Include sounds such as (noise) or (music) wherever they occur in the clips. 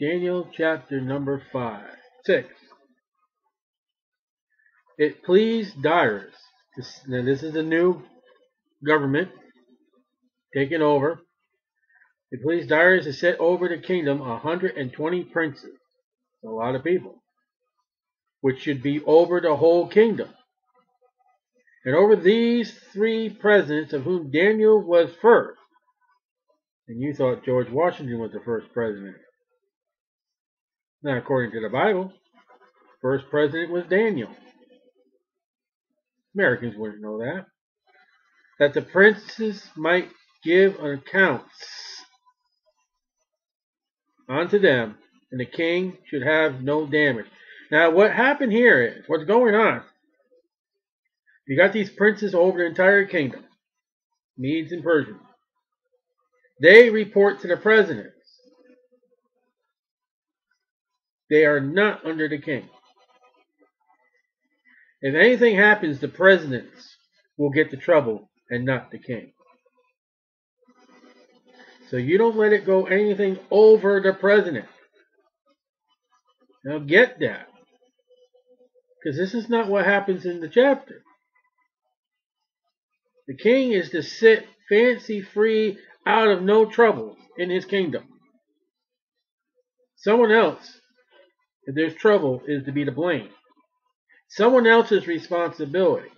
Daniel chapter number 5. 6. It pleased Darius. This, now this is a new government taken over. It pleased Darius to set over the kingdom a 120 princes. A lot of people. Which should be over the whole kingdom. And over these three presidents, of whom Daniel was first. And you thought George Washington was the first president. Not according to the Bible. First president was Daniel. Americans wouldn't know that. That the princes might give accounts unto them, and the king should have no damage. Now, what happened here is, what's going on? You got these princes over the entire kingdom, Medes and Persians. They report to the presidents. They are not under the king. If anything happens, the presidents will get the trouble and not the king. So you don't let it go anything over the president. Now get that. Because this is not what happens in the chapter. The king is to sit fancy free out of no trouble in his kingdom. Someone else, if there's trouble, is to be to blame. Someone else's responsibility.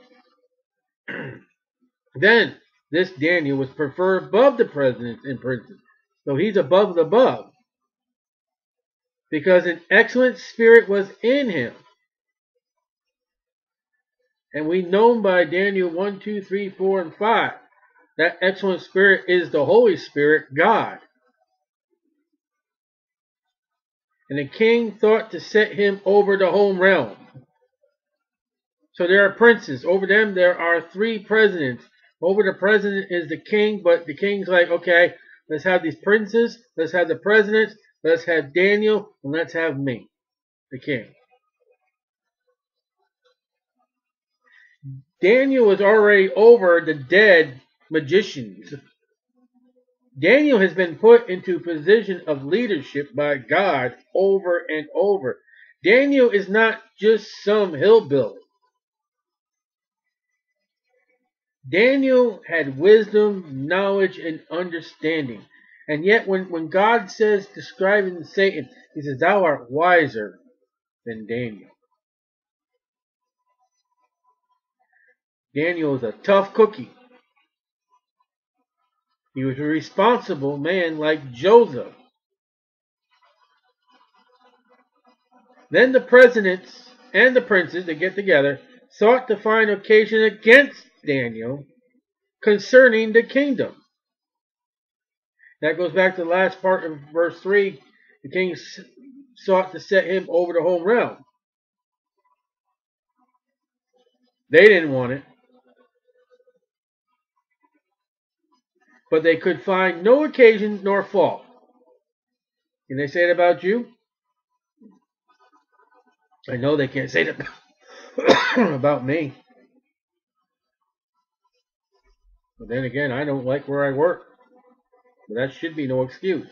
(clears throat) then this Daniel was preferred above the presidents and princes. So he's above the above. Because an excellent spirit was in him. And we know by Daniel 1, 2, 3, 4, and 5 that excellent spirit is the Holy Spirit, God. And the king thought to set him over the home realm. So there are princes. Over them there are three presidents. Over the president is the king, but the king's like, okay, let's have these princes, let's have the presidents, let's have Daniel, and let's have me, the king. Daniel was already over the dead magicians. Daniel has been put into position of leadership by God over and over. Daniel is not just some hillbilly. Daniel had wisdom, knowledge, and understanding. And yet when, when God says, describing Satan, he says, thou art wiser than Daniel. Daniel is a tough cookie. He was a responsible man like Joseph. Then the presidents and the princes that get together sought to find occasion against Daniel concerning the kingdom. That goes back to the last part of verse 3. The king sought to set him over the whole realm. They didn't want it. But they could find no occasion nor fault. Can they say it about you? I know they can't say that (coughs) about me. But then again, I don't like where I work. But that should be no excuse.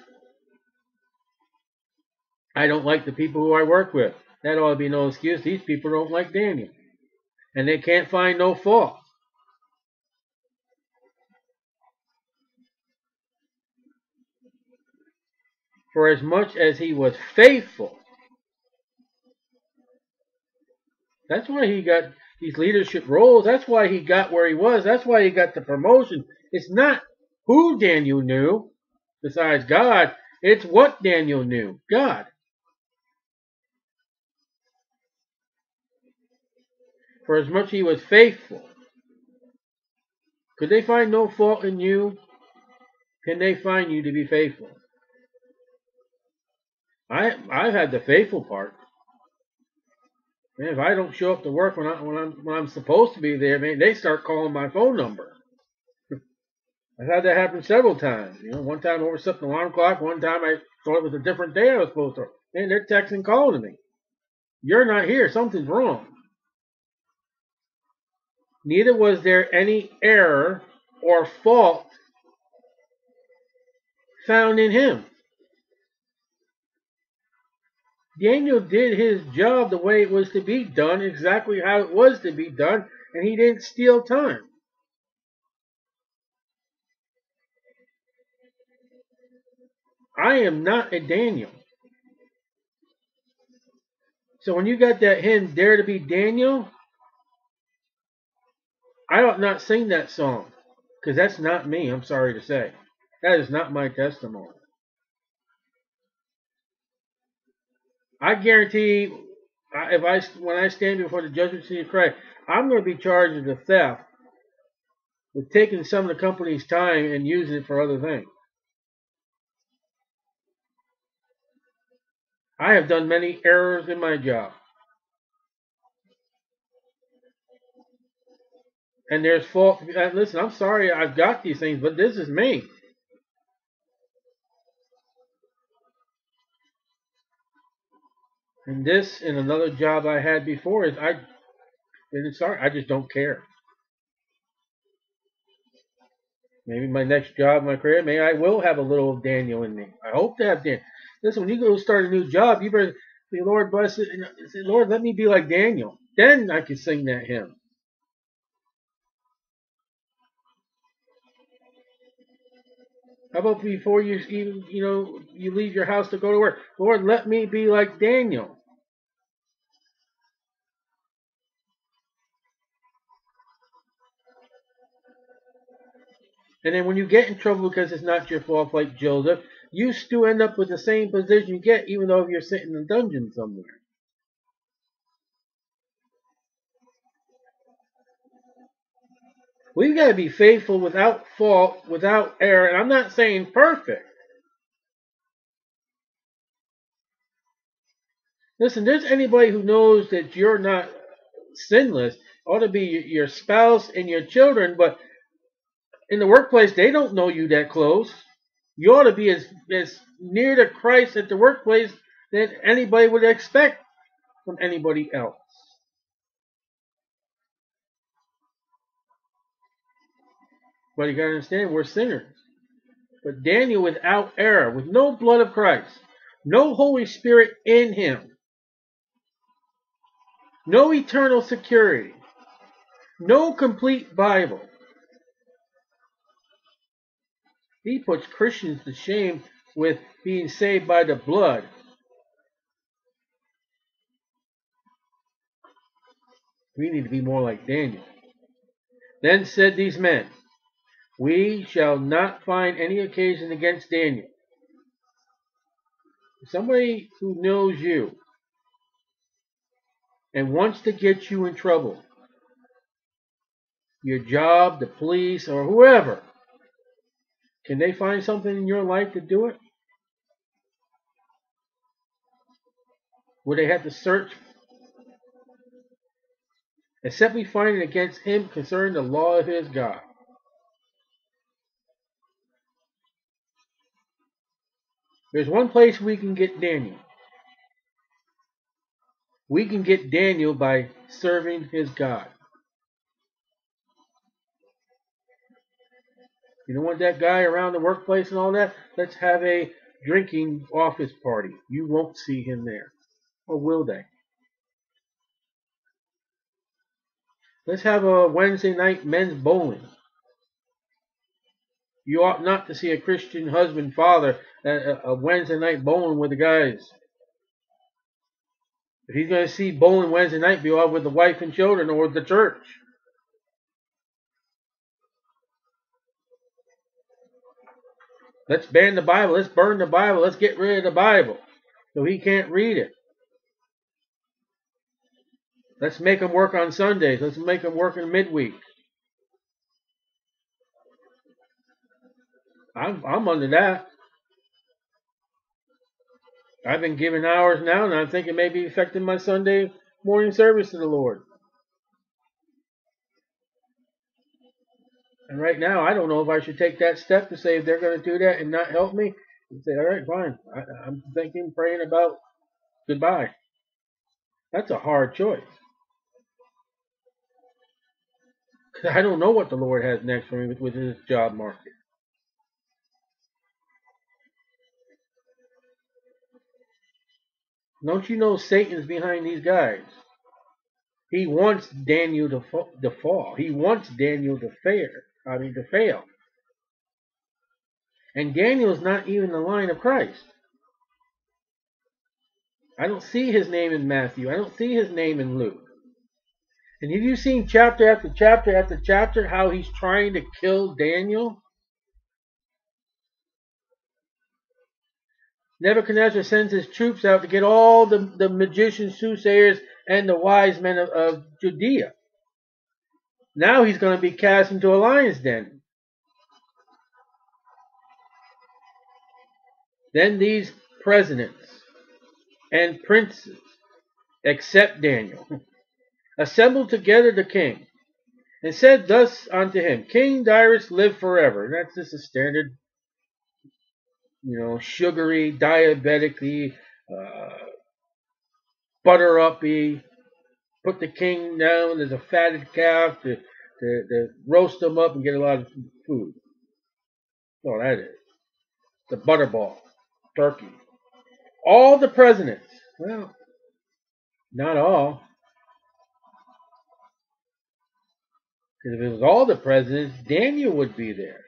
I don't like the people who I work with. That ought to be no excuse. These people don't like Daniel. And they can't find no fault. For as much as he was faithful, that's why he got these leadership roles. That's why he got where he was. That's why he got the promotion. It's not who Daniel knew besides God. It's what Daniel knew. God. For as much he was faithful. Could they find no fault in you? Can they find you to be faithful? I I've had the faithful part. Man, if I don't show up to work when I when I'm when I'm supposed to be there, man, they start calling my phone number. (laughs) I've had that happen several times. You know, one time I overslept the alarm clock. One time I thought it was a different day I was supposed to. Man, they're texting, calling me. You're not here. Something's wrong. Neither was there any error or fault found in him. Daniel did his job the way it was to be done, exactly how it was to be done, and he didn't steal time. I am not a Daniel. So when you got that hymn, Dare to be Daniel, I ought not sing that song because that's not me, I'm sorry to say. That is not my testimony. I guarantee if I when I stand before the judgment seat of Christ, I'm going to be charged with theft, with taking some of the company's time and using it for other things. I have done many errors in my job. And there's fault. Uh, listen, I'm sorry I've got these things, but this is me. And this and another job I had before is I didn't start. I just don't care. Maybe my next job, my career, maybe I will have a little Daniel in me. I hope to have Daniel. Listen, when you go start a new job, you better say, Lord, bless it. And say, Lord, let me be like Daniel. Then I can sing that hymn. How about before you even, you know, you leave your house to go to work? Lord, let me be like Daniel. And then when you get in trouble because it's not your fault, like Joseph, you still end up with the same position you get, even though you're sitting in a dungeon somewhere. We've got to be faithful without fault, without error. And I'm not saying perfect. Listen, there's anybody who knows that you're not sinless. Ought to be your spouse and your children, but in the workplace, they don't know you that close. You ought to be as, as near to Christ at the workplace than anybody would expect from anybody else. But you gotta understand, we're sinners. But Daniel, without error, with no blood of Christ, no Holy Spirit in him, no eternal security, no complete Bible, He puts Christians to shame with being saved by the blood. We need to be more like Daniel. Then said these men, We shall not find any occasion against Daniel. Somebody who knows you and wants to get you in trouble, your job, the police, or whoever, can they find something in your life to do it? Would they have to search? Except we find it against him concerning the law of his God. There's one place we can get Daniel. We can get Daniel by serving his God. You don't want that guy around the workplace and all that? Let's have a drinking office party. You won't see him there. Or will they? Let's have a Wednesday night men's bowling. You ought not to see a Christian husband, father, at a Wednesday night bowling with the guys. If he's going to see bowling Wednesday night, be out with the wife and children or the church. Let's ban the Bible. Let's burn the Bible. Let's get rid of the Bible so he can't read it. Let's make him work on Sundays. Let's make him work in midweek. I'm, I'm under that. I've been giving hours now, and I think it may be affecting my Sunday morning service to the Lord. And right now, I don't know if I should take that step to say if they're going to do that and not help me. And say, all right, fine. I, I'm thinking, praying about goodbye. That's a hard choice. I don't know what the Lord has next for me with, with his job market. Don't you know Satan's behind these guys? He wants Daniel to, to fall. He wants Daniel to fail. I mean, to fail. And Daniel's not even the line of Christ. I don't see his name in Matthew. I don't see his name in Luke. And have you seen chapter after chapter after chapter how he's trying to kill Daniel? Nebuchadnezzar sends his troops out to get all the, the magicians, soothsayers, and the wise men of, of Judea. Now he's going to be cast into a lion's den. Then these presidents and princes, except Daniel, (laughs) assembled together the king, and said thus unto him, King Darius, live forever. And that's just a standard, you know, sugary, diabetically, uh, butter uppy, put the king down as a fatted calf to, to, to roast them up and get a lot of food. Oh, that is. The butterball, turkey. All the presidents. Well, not all. Because if it was all the presidents, Daniel would be there.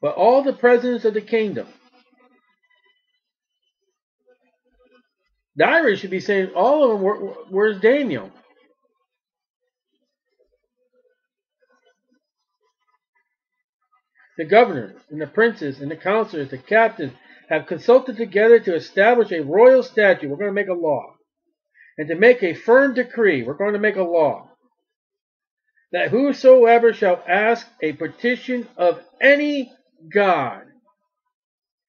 But all the presidents of the kingdom. Darius should be saying, all of them, where, where's Daniel? The governors and the princes and the counselors, the captains, have consulted together to establish a royal statute. We're going to make a law. And to make a firm decree. We're going to make a law. That whosoever shall ask a petition of any God,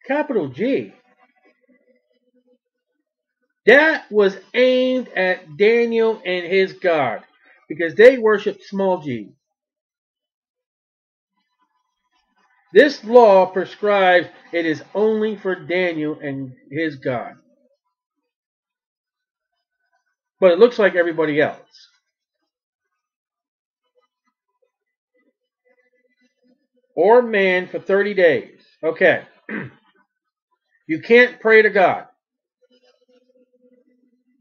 capital G, that was aimed at Daniel and his God because they worship small g. This law prescribes it is only for Daniel and his God. But it looks like everybody else. Or man for 30 days. Okay. (clears throat) you can't pray to God.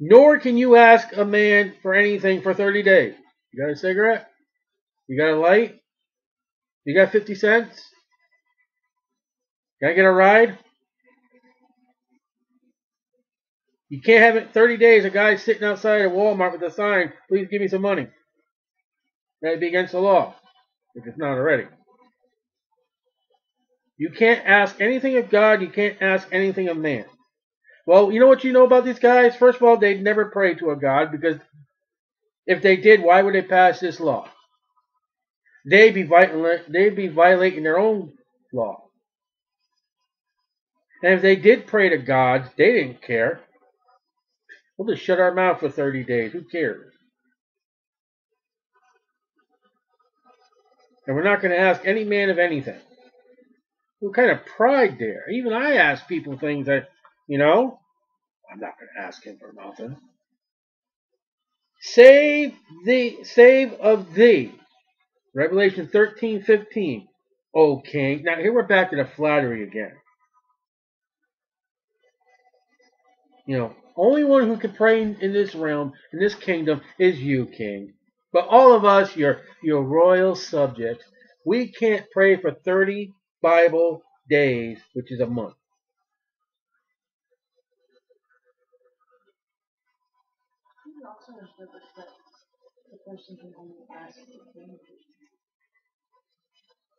Nor can you ask a man for anything for 30 days. You got a cigarette? You got a light? You got 50 cents? Can I get a ride? You can't have it 30 days. A guy sitting outside of Walmart with a sign, please give me some money. That'd be against the law, if it's not already. You can't ask anything of God. You can't ask anything of man. Well, you know what you know about these guys? First of all, they'd never pray to a God because if they did, why would they pass this law? They'd be, they'd be violating their own law. And if they did pray to gods, they didn't care. We'll just shut our mouth for 30 days. Who cares? And we're not going to ask any man of anything. What kind of pride there? Even I ask people things that, you know, I'm not going to ask him for nothing. Save thee, save of thee. Revelation 13, 15. O king. Now here we're back to the flattery again. You know, only one who can pray in this realm, in this kingdom, is you, king. But all of us, your, your royal subjects, we can't pray for 30 Bible days, which is a month.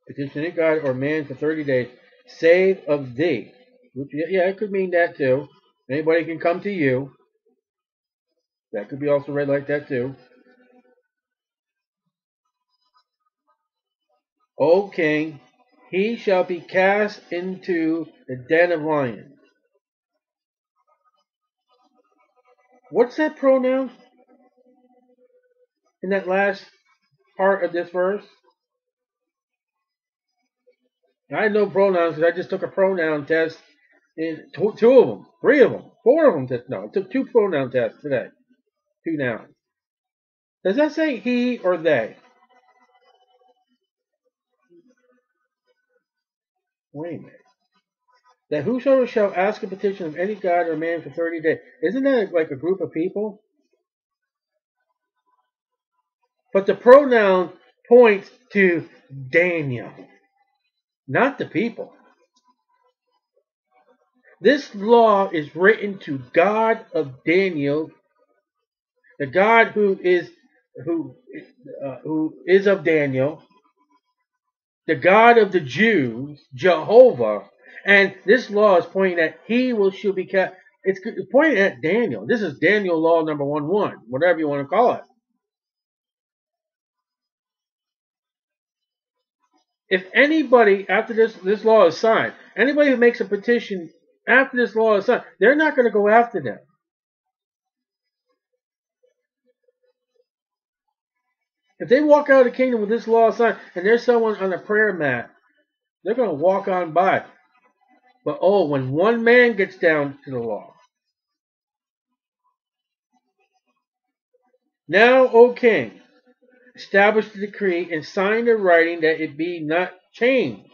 Petition any God or man for 30 days, save of thee. Which, yeah, it could mean that too. Anybody can come to you. That could be also read like that too. O king, he shall be cast into the den of lions. What's that pronoun in that last part of this verse? I know pronouns because I just took a pronoun test and two, two of them, three of them, four of them. no, I took two pronoun tests today. Two nouns. Does that say he or they? Wait a minute. that whosoever shall ask a petition of any god or man for 30 days. Isn't that like a group of people? But the pronoun points to Daniel, not the people. This law is written to God of Daniel, the God who is who uh, who is of Daniel, the God of the Jews, Jehovah, and this law is pointing at he will shall be kept. It's pointing at Daniel. This is Daniel law number one one, whatever you want to call it. If anybody after this this law is signed, anybody who makes a petition after this law is signed, they're not going to go after them. If they walk out of the kingdom with this law signed and there's someone on a prayer mat, they're going to walk on by. But oh, when one man gets down to the law. Now, O king, establish the decree and sign the writing that it be not changed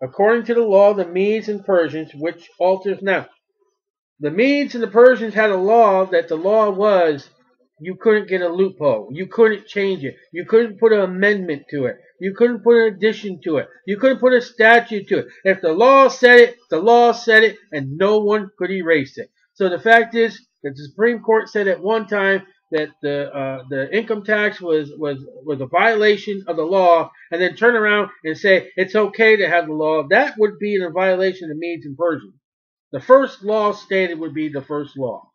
according to the law of the Medes and Persians, which alters now. The Medes and the Persians had a law that the law was you couldn't get a loophole. You couldn't change it. You couldn't put an amendment to it. You couldn't put an addition to it. You couldn't put a statute to it. If the law said it, the law said it, and no one could erase it. So the fact is that the Supreme Court said at one time that the uh, the income tax was was was a violation of the law, and then turn around and say it's okay to have the law, that would be a violation of the Medes and Persians. The first law stated would be the first law.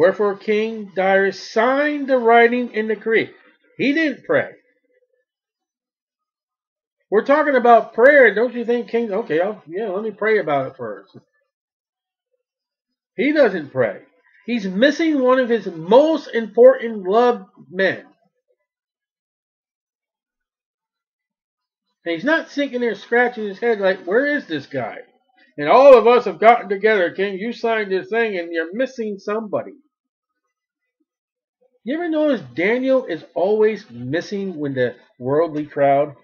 Wherefore King Darius signed the writing and decree. He didn't pray. We're talking about prayer. Don't you think King, okay, I'll, yeah, let me pray about it first. He doesn't pray. He's missing one of his most important loved men. And he's not sitting there scratching his head like, where is this guy? And all of us have gotten together, King. You signed this thing and you're missing somebody. You ever notice Daniel is always missing when the worldly crowd?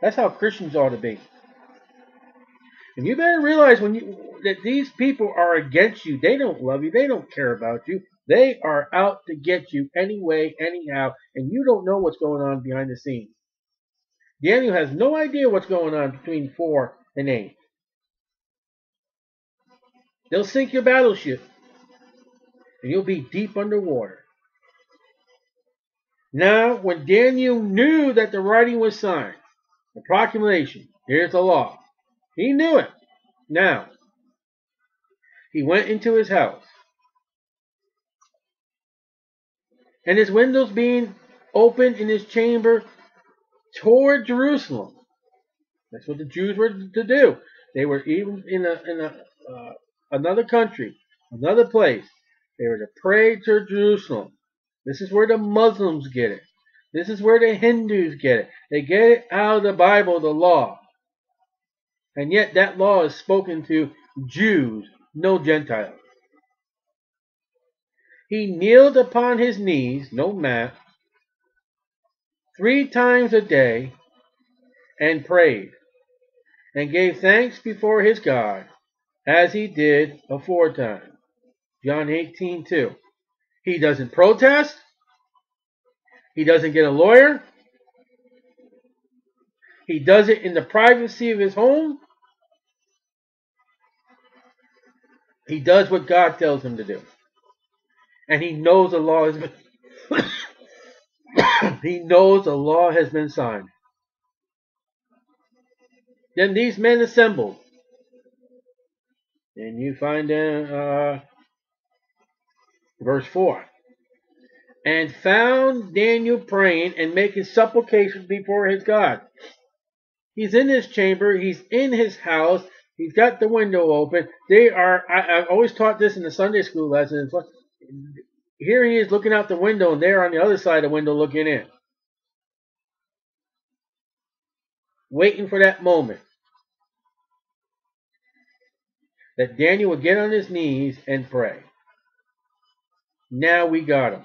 That's how Christians ought to be. And you better realize when you that these people are against you. They don't love you. They don't care about you. They are out to get you anyway, anyhow, and you don't know what's going on behind the scenes. Daniel has no idea what's going on between four and eight. They'll sink your battleship, and you'll be deep underwater. Now, when Daniel knew that the writing was signed, the proclamation. Here's the law. He knew it. Now, he went into his house. And his windows being open in his chamber toward Jerusalem. That's what the Jews were to do. They were even in a, in a uh, another country, another place. They were to pray to Jerusalem. This is where the Muslims get it. This is where the Hindus get it. They get it out of the Bible, the law. And yet that law is spoken to Jews, no Gentiles. He kneeled upon his knees, no mat, three times a day and prayed and gave thanks before his God as he did aforetime. John 18, 2. He doesn't protest. He doesn't get a lawyer. He does it in the privacy of his home. He does what God tells him to do. And he knows the law has been (coughs) he knows the law has been signed. Then these men assembled. And you find in uh, verse 4 and found Daniel praying and making supplications before his God. He's in his chamber, he's in his house, he's got the window open. They are, I, have always taught this in the Sunday school lessons. Here he is looking out the window, and they're on the other side of the window looking in. Waiting for that moment that Daniel would get on his knees and pray. Now we got them.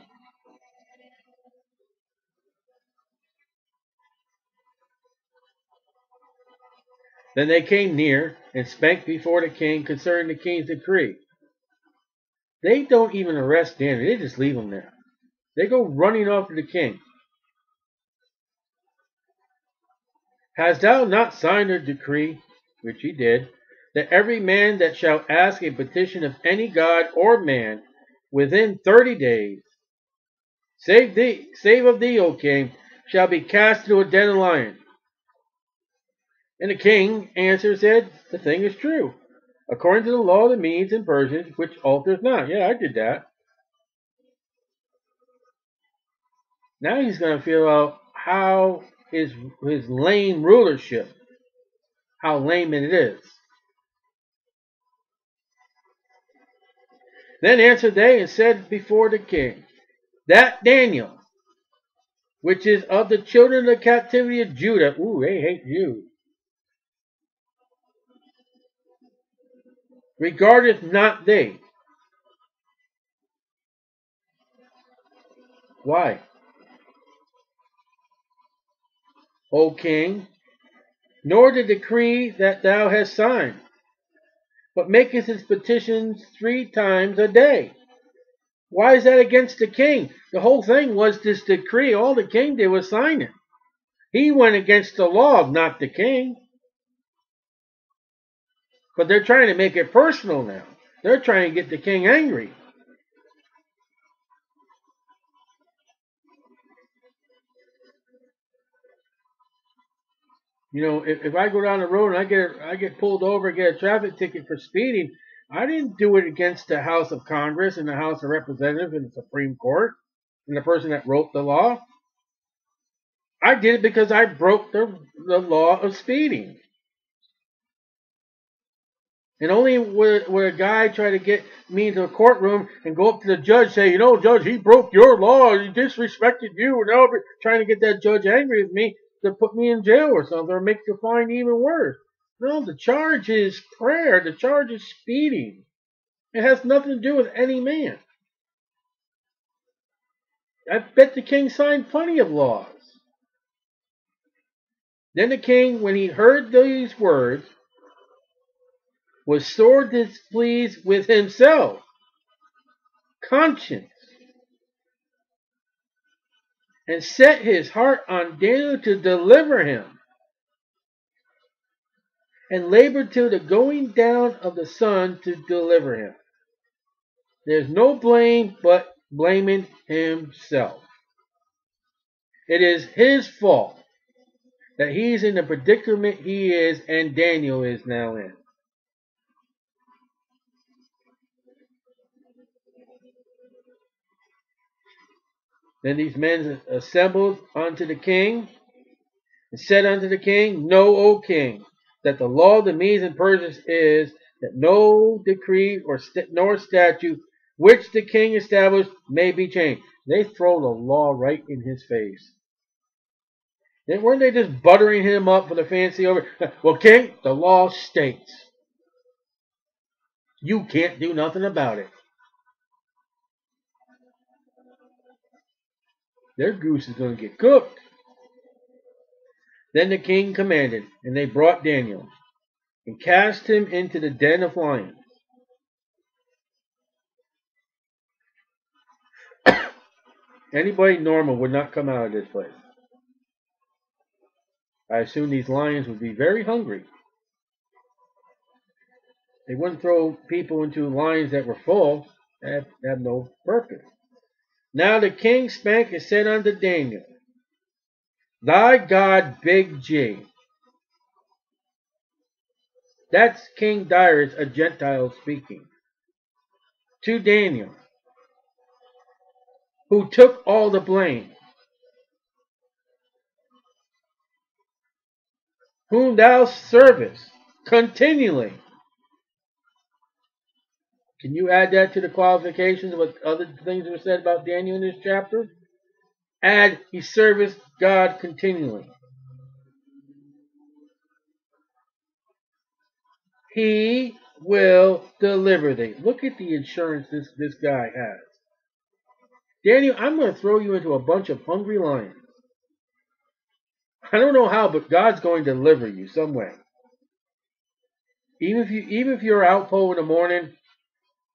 Then they came near and spake before the king concerning the king's decree. They don't even arrest Daniel. They just leave him there. They go running off to the king. Hast thou not signed a decree, which he did, that every man that shall ask a petition of any god or man within thirty days, save thee, save of thee, O king, shall be cast into a den of lions? And the king answered, said, The thing is true, according to the law of the Medes and Persians, which alters not. Yeah, I did that. Now he's going to feel out how his his lame rulership, how lame it is. Then answered they and said before the king, That Daniel, which is of the children of the captivity of Judah, ooh, they hate Jews, regardeth not they. Why? O king, nor the decree that thou hast signed, but maketh his petitions three times a day. Why is that against the king? The whole thing was this decree. All the king did was sign it. He went against the law, not the king. But they're trying to make it personal now. They're trying to get the king angry. You know, if, if I go down the road and I get I get pulled over, and get a traffic ticket for speeding, I didn't do it against the House of Congress and the House of Representatives and the Supreme Court and the person that wrote the law. I did it because I broke the, the law of speeding. And only would a guy try to get me into a courtroom and go up to the judge say, you know, judge, he broke your law, he disrespected you, and now trying to get that judge angry with me to put me in jail or something or make the fine even worse. No, the charge is prayer. The charge is speeding. It has nothing to do with any man. I bet the king signed plenty of laws. Then the king, when he heard these words, was sore displeased with himself, conscience, and set his heart on Daniel to deliver him, and labored till the going down of the sun to deliver him. There's no blame but blaming himself. It is his fault that he's in the predicament he is and Daniel is now in. Then these men assembled unto the king and said unto the king, Know, O king, that the law of the Medes and Persians is that no decree or st- nor statute which the king established may be changed. They throw the law right in his face. Then weren't they just buttering him up for the fancy over? (laughs) Well, king, the law states you can't do nothing about it. Their goose is going to get cooked. Then the king commanded, and they brought Daniel and cast him into the den of lions. (coughs) Anybody normal would not come out of this place. I assume these lions would be very hungry. They wouldn't throw people into lions that were full. That have no purpose. Now the king spake and said unto Daniel, Thy God, Big G. That's King Darius, a Gentile speaking. To Daniel, who took all the blame. Whom thou servest continually can you add that to the qualifications of what other things were said about Daniel in this chapter? Add, he serves God continually. He will deliver thee. Look at the insurance this, this guy has. Daniel, I'm going to throw you into a bunch of hungry lions. I don't know how, but God's going to deliver you some way. Even if you even if you're out pole in the morning,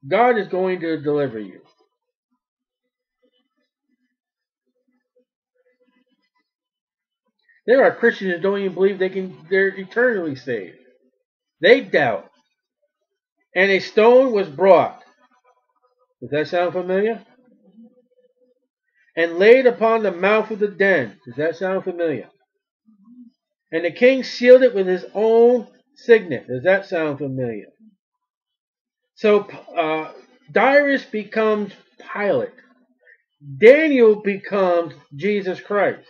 God is going to deliver you. There are Christians that don't even believe they can they're eternally saved. They doubt. And a stone was brought. Does that sound familiar? And laid upon the mouth of the den. Does that sound familiar? And the king sealed it with his own signet. Does that sound familiar? So uh, Darius becomes Pilate. Daniel becomes Jesus Christ.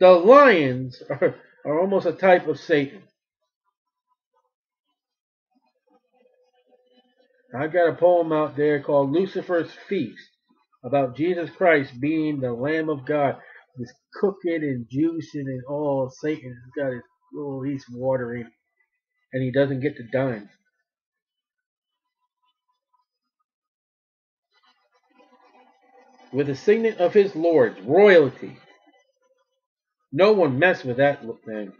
The lions (laughs) are, are almost a type of Satan. I've got a poem out there called Lucifer's Feast about Jesus Christ being the Lamb of God. He's cooking and juicing and all. Satan has got his little, he's watering and he doesn't get the dime. With the signet of his lords, royalty. No one mess with that thing.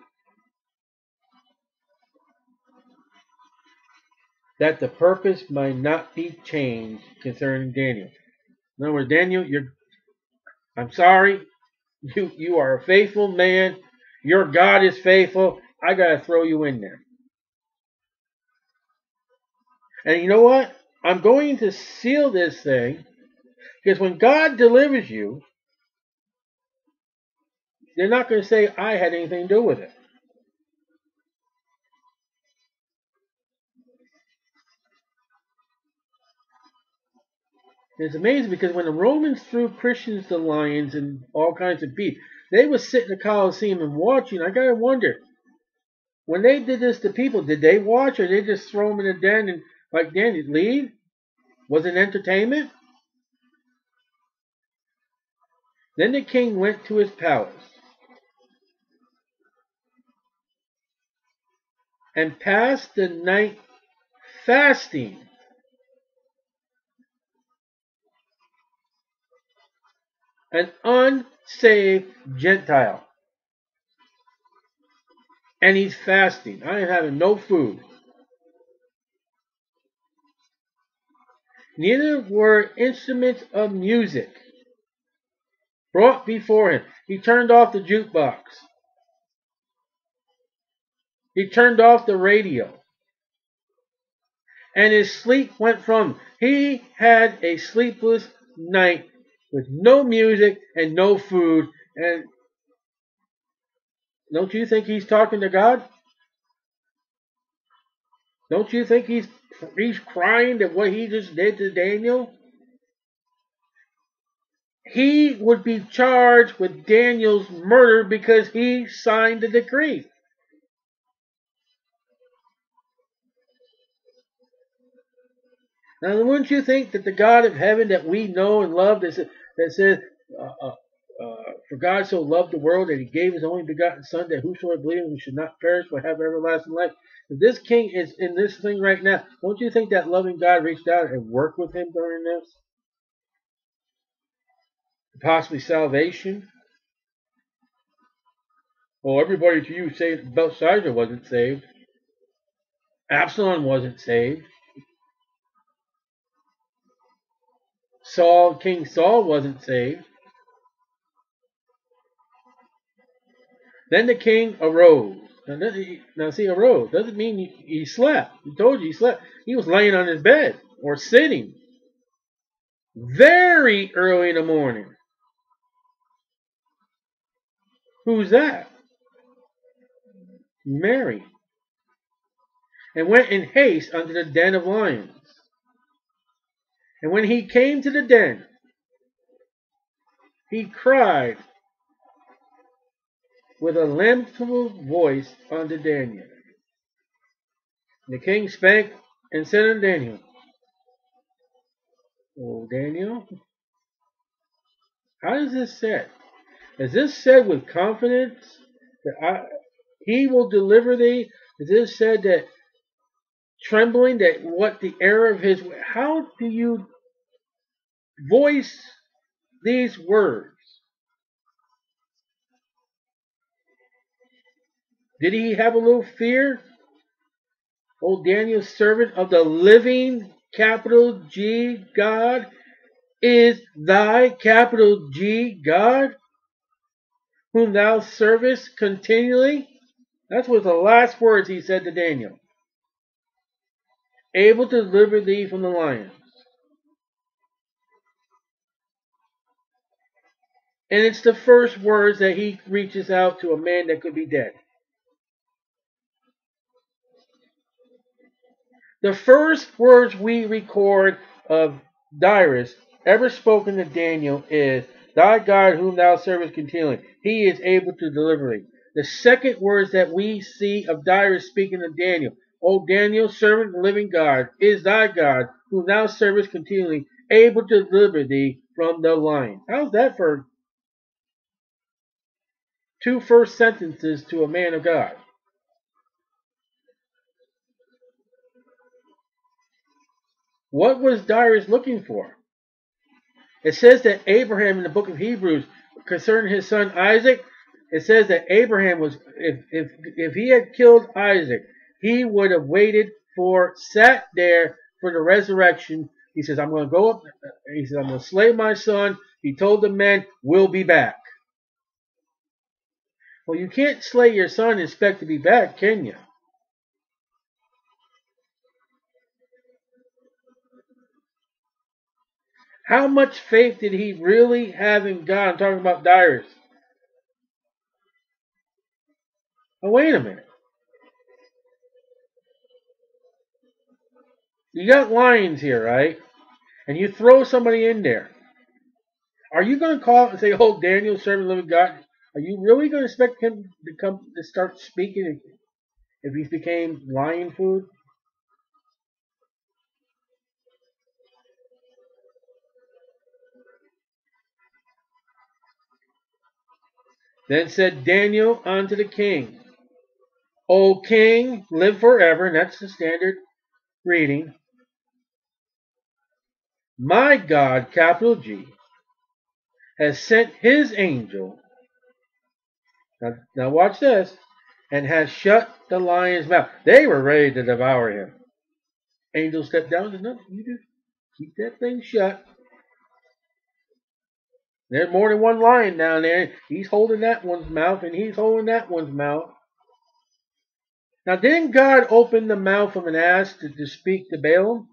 That the purpose might not be changed concerning Daniel. In other words, Daniel, you're I'm sorry. You you are a faithful man. Your God is faithful. I gotta throw you in there. And you know what? I'm going to seal this thing because when God delivers you, they're not going to say, I had anything to do with it. it's amazing because when the Romans threw Christians to lions and all kinds of beasts, they would sit in the Colosseum and watching. I gotta wonder, when they did this to people, did they watch or they just throw them in a den and like Danny leave? Was it entertainment? Then the king went to his palace and passed the night fasting. An unsaved Gentile. And he's fasting. I am having no food. Neither were instruments of music brought before him. He turned off the jukebox. He turned off the radio. And his sleep went from. He had a sleepless night with no music and no food. And don't you think he's talking to God? Don't you think he's he's crying at what he just did to Daniel? He would be charged with Daniel's murder because he signed the decree. Now, wouldn't you think that the God of heaven that we know and love, that, that says, uh, uh, uh, For God so loved the world that he gave his only begotten Son, that whosoever believes in him should not perish but have everlasting life. If this king is in this thing right now, don't you think that loving God reached out and worked with him during this? Possibly salvation? Well, everybody to you saved, Belshazzar wasn't saved. Absalom wasn't saved. Saul, King Saul wasn't saved. Then the king arose. Now, see, arose doesn't mean he, he slept. He told you he slept. He was laying on his bed or sitting very early in the morning. Who's that? Mary. And went in haste unto the den of lions. And when he came to the den, he cried with a lamentable voice unto Daniel. And the king spake and said unto Daniel, Oh, Daniel, how is this said? Is this said with confidence that I, he will deliver thee? Is this said that trembling that what the error of his how do you voice these words? Did he have a little fear? O Daniel, servant of the living capital G God, is thy capital G God, whom thou servest continually? That was the last words he said to Daniel. Able to deliver thee from the lions. And it's the first words that he reaches out to a man that could be dead. The first words we record of Darius ever spoken to Daniel is, Thy God whom thou servest continually, he is able to deliver thee. The second words that we see of Darius speaking to Daniel, O Daniel, servant of living God, is thy God whom thou servest continually, able to deliver thee from the lion. How's that for two first sentences to a man of God. What was Darius looking for? It says that Abraham in the book of Hebrews, concerning his son Isaac, it says that Abraham was, if, if, if he had killed Isaac, he would have waited for, sat there for the resurrection. He says, I'm going to go up. He says, I'm going to slay my son. He told the men, we'll be back. Well, you can't slay your son and expect to be back, can you? How much faith did he really have in God? I'm talking about Darius. Oh, wait a minute. You got lions here, right? And you throw somebody in there. Are you going to call and say, oh, Daniel, servant of the living God, are you really going to expect him to come to start speaking if he became lion food? Then said Daniel unto the king, O king, live forever, and that's the standard reading. My God, capital G, has sent his angel now, now watch this. And has shut the lion's mouth. They were ready to devour him. Angel stepped down and said, No, you just keep that thing shut. There's more than one lion down there. He's holding that one's mouth and he's holding that one's mouth. Now, didn't God open the mouth of an ass to, to speak to Balaam?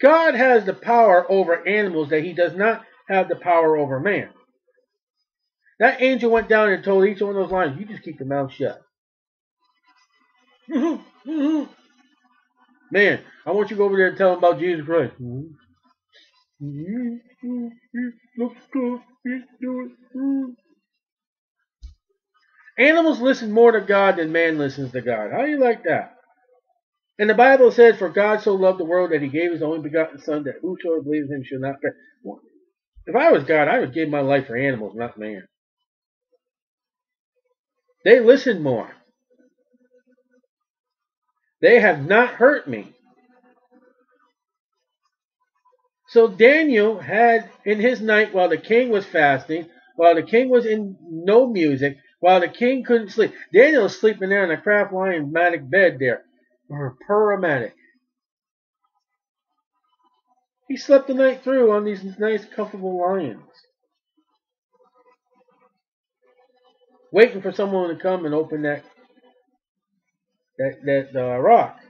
God has the power over animals that he does not have the power over man. That angel went down and told each one of those lions, you just keep your mouth shut. (laughs) Man, I want you to go over there and tell them about Jesus Christ. Mm-hmm. Animals listen more to God than man listens to God. How do you like that? And the Bible says, For God so loved the world that he gave his only begotten Son, that whosoever believes in him shall not perish. If I was God, I would give my life for animals, not man. They listen more. They have not hurt me. So Daniel had in his night while the king was fasting, while the king was in no music, while the king couldn't sleep. Daniel was sleeping there in a craft lion matic bed there, or puramatic. He slept the night through on these nice, comfortable lions. waiting for someone to come and open that that that uh, rock.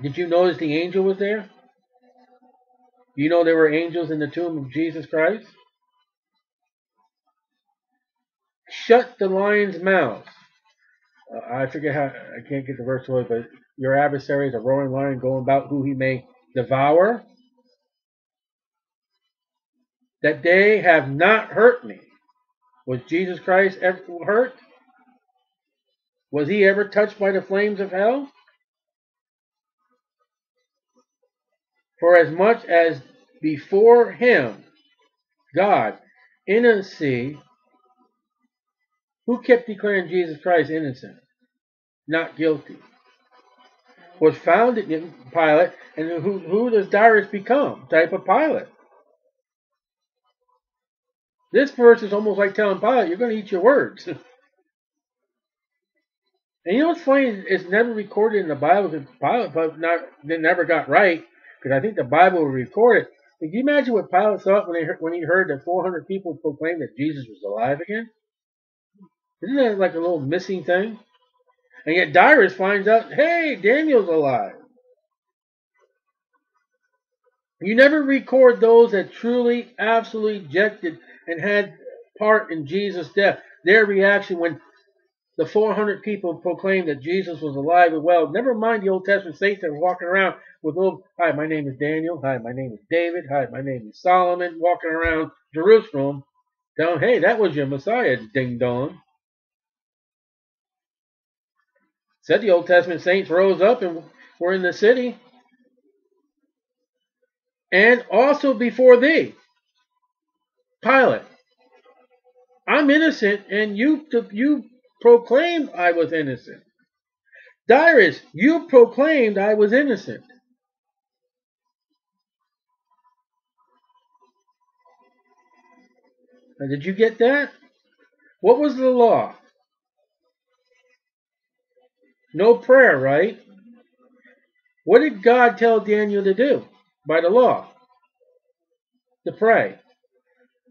Did you notice the angel was there? You know there were angels in the tomb of Jesus Christ? Shut the lion's mouth. Uh, I forget how, I can't get the verse right, but your adversary is a roaring lion going about who he may devour that they have not hurt me. Was Jesus Christ ever hurt? Was he ever touched by the flames of hell? For as much as before him, God, innocent, who kept declaring Jesus Christ innocent, not guilty, was found in Pilate, and who, who does Darius become? Type of Pilate. This verse is almost like telling Pilate, you're going to eat your words. (laughs) And you know what's funny? It's never recorded in the Bible because Pilate but not, they never got right because I think the Bible recorded. Can you imagine what Pilate thought when he heard, when he heard that 400 people proclaimed that Jesus was alive again? Isn't that like a little missing thing? And yet Darius finds out, hey, Daniel's alive. You never record those that truly, absolutely rejected and had part in Jesus' death. Their reaction when the 400 people proclaimed that Jesus was alive and well. Never mind the Old Testament saints that were walking around with little, hi, my name is Daniel. Hi, my name is David. Hi, my name is Solomon. Walking around Jerusalem, telling, hey, that was your Messiah, ding dong. Said the Old Testament saints rose up and were in the city. And also before thee, Pilate, I'm innocent, and you you proclaimed I was innocent. Darius, you proclaimed I was innocent. Now, did you get that? What was the law? No prayer, right? What did God tell Daniel to do by the law? To pray.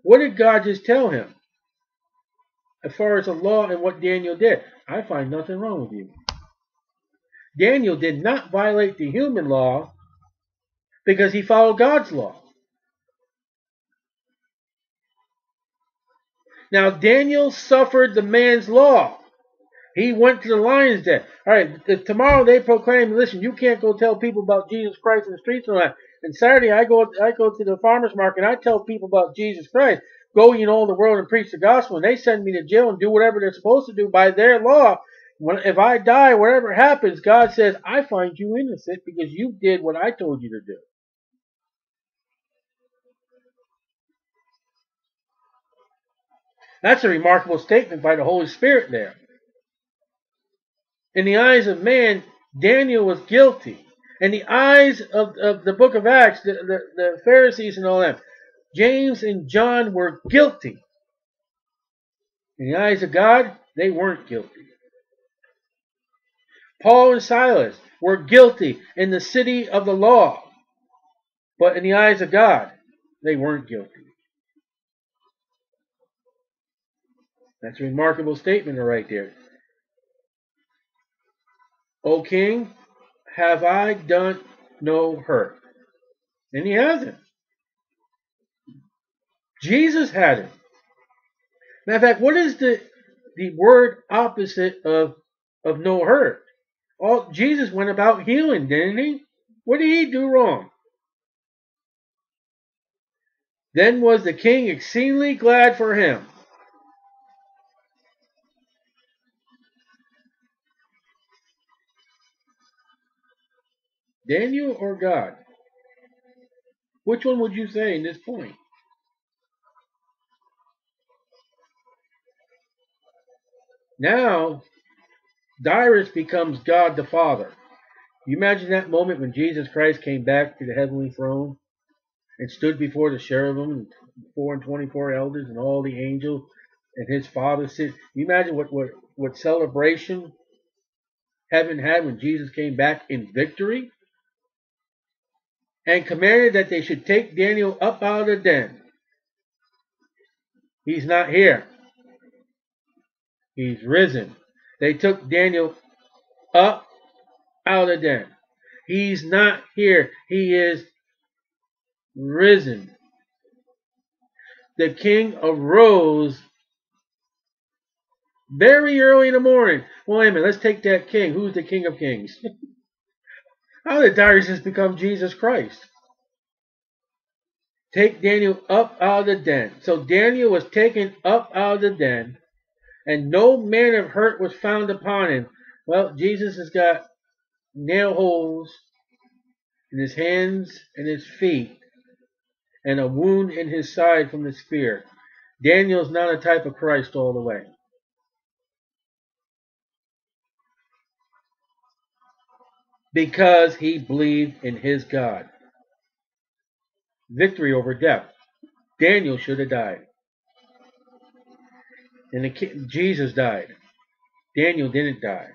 What did God just tell him? As far as the law and what Daniel did, I find nothing wrong with you. Daniel did not violate the human law because he followed God's law. Now, Daniel suffered the man's law. He went to the lion's den. All right, tomorrow they proclaim, listen, you can't go tell people about Jesus Christ in the streets and all that. And Saturday I go I go to the farmer's market and I tell people about Jesus Christ. Go in all the world and preach the gospel. And they send me to jail and do whatever they're supposed to do by their law. When, if I die, whatever happens, God says, I find you innocent because you did what I told you to do. That's a remarkable statement by the Holy Spirit there. In the eyes of man, Daniel was guilty. In the eyes of, of the book of Acts, the, the, the Pharisees and all that, James and John were guilty. In the eyes of God, they weren't guilty. Paul and Silas were guilty in the city of the law, but in the eyes of God, they weren't guilty. That's a remarkable statement right there. O king, have I done no hurt? And he hasn't. Jesus had it. Matter of fact, what is the the word opposite of of no hurt? All Jesus went about healing, didn't he? What did he do wrong? Then was the king exceedingly glad for him. Daniel or God? Which one would you say in this point? Now, Darius becomes God the Father. You imagine that moment when Jesus Christ came back to the heavenly throne and stood before the cherubim and four and twenty-four elders and all the angels and his father said, You imagine what, what, what celebration heaven had when Jesus came back in victory? And commanded that they should take Daniel up out of the den. He's not here. He's risen. They took Daniel up out of the den. He's not here. He is risen. The king arose very early in the morning. Well, wait a minute. Let's take that king. Who's the king of kings? (laughs) How did Darius become Jesus Christ? Take Daniel up out of the den. So Daniel was taken up out of the den and no man of hurt was found upon him. Well, Jesus has got nail holes in his hands and his feet, and a wound in his side from the spear. Daniel's not a type of Christ all the way. Because he believed in his God. Victory over death. Daniel should have died. And the, Jesus died. Daniel didn't die.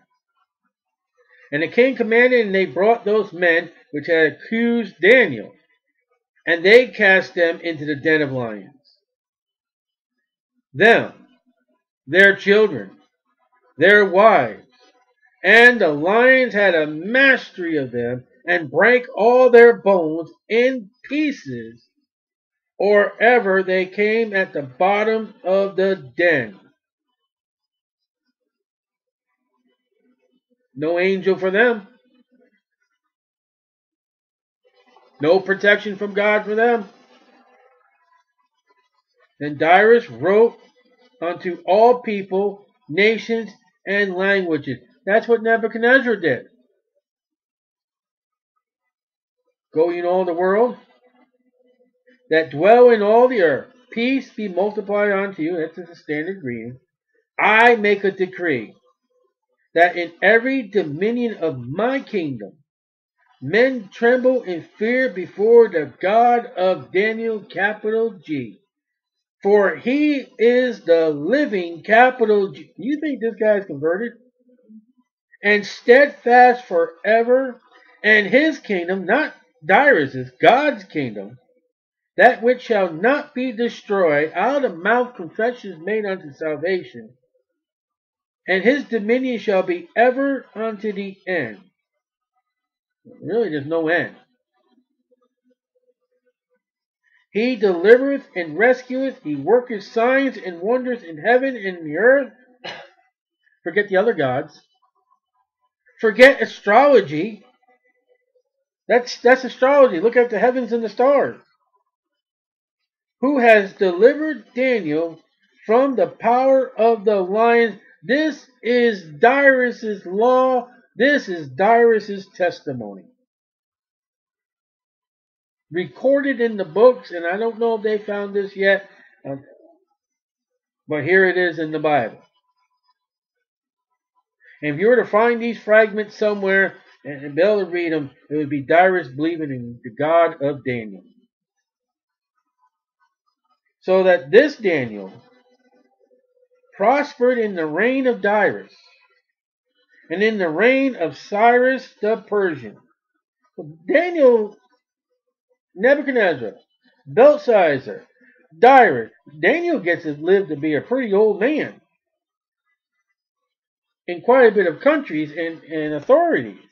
And the king commanded, and they brought those men which had accused Daniel, and they cast them into the den of lions. Them, their children, their wives, and the lions had a mastery of them, and brake all their bones in pieces, or ever they came at the bottom of the den. No angel for them. No protection from God for them. Then Darius wrote unto all people, nations, and languages. That's what Nebuchadnezzar did. Go in all the world that dwell in all the earth. Peace be multiplied unto you. That's the standard greeting. I make a decree that in every dominion of my kingdom men tremble in fear before the God of Daniel, capital G. For he is the living capital G. You think this guy is converted? And steadfast forever, and his kingdom, not Darius's, God's kingdom, that which shall not be destroyed, out of mouth confessions made unto salvation, and his dominion shall be ever unto the end. Really, there's no end. He delivereth and rescueth, he worketh signs and wonders in heaven and in the earth. Forget the other gods. Forget astrology. That's that's astrology. Look at the heavens and the stars. Who has delivered Daniel from the power of the lion this is Darius's law. This is Darius's testimony. Recorded in the books, and I don't know if they found this yet, um, but here it is in the Bible. And if you were to find these fragments somewhere and, and be able to read them, it would be Darius believing in the God of Daniel. So that this Daniel prospered in the reign of Darius and in the reign of Cyrus the Persian. Daniel, Nebuchadnezzar, Belshazzar, Darius. Daniel gets to live to be a pretty old man in quite a bit of countries and, and authorities.